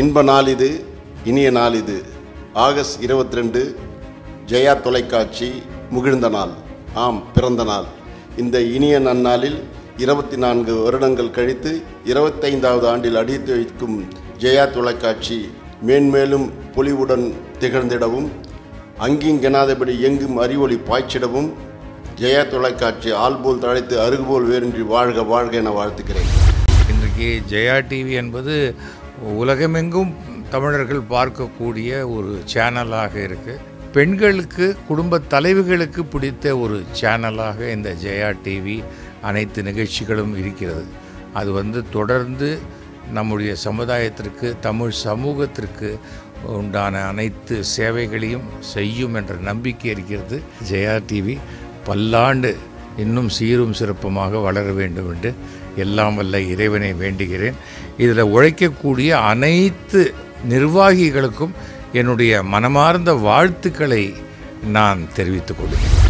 இன்ப நாள் இது இனிய நாள் இது ஆகஸ்ட் இருபத்தி ரெண்டு ஜெயா தொலைக்காட்சி முகிழ்ந்த நாள். ஆம் பிறந்த நாள். இந்த இனிய நன்னாளில் இருபத்தி நான்கு வருடங்கள் கழித்து இருபத்தைந்தாவது ஆண்டில் அடித்து வைக்கும் ஜெயா தொலைக்காட்சி மேன்மேலும் பொலிவுடன் திகழ்ந்திடவும் அங்கிங்கெனாதபடி எங்கும் அறிவொளி பாய்ச்சிடவும் ஜெயா தொலைக்காட்சி ஆள்போல் தழைத்து அருகுபோல் வேறின்றி வாழ்க வாழ்க என வாழ்த்துக்கிறேன் இன்றைக்கி ஜெயா டிவி என்பது உலகமெங்கும் தமிழர்கள் பார்க்கக்கூடிய ஒரு சேனலாக இருக்குது பெண்களுக்கு குடும்ப தலைவிகளுக்கு பிடித்த ஒரு சேனலாக இந்த ஜெயா டிவி அனைத்து நிகழ்ச்சிகளும் இருக்கிறது. அது வந்து தொடர்ந்து நம்முடைய சமுதாயத்திற்கு தமிழ் சமூகத்திற்கு உண்டான அனைத்து சேவைகளையும் செய்யும் என்ற நம்பிக்கை இருக்கிறது. ஜெயா டிவி பல்லாண்டு இன்னும் சீரும் சிறப்புமாக வளர வேண்டும் என்று எல்லாம் வல்ல இறைவனை வேண்டுகிறேன். இதில் உழைக்கக்கூடிய அனைத்து நிர்வாகிகளுக்கும் என்னுடைய மனமார்ந்த வாழ்த்துக்களை நான் தெரிவித்துக் கொள்கிறேன்.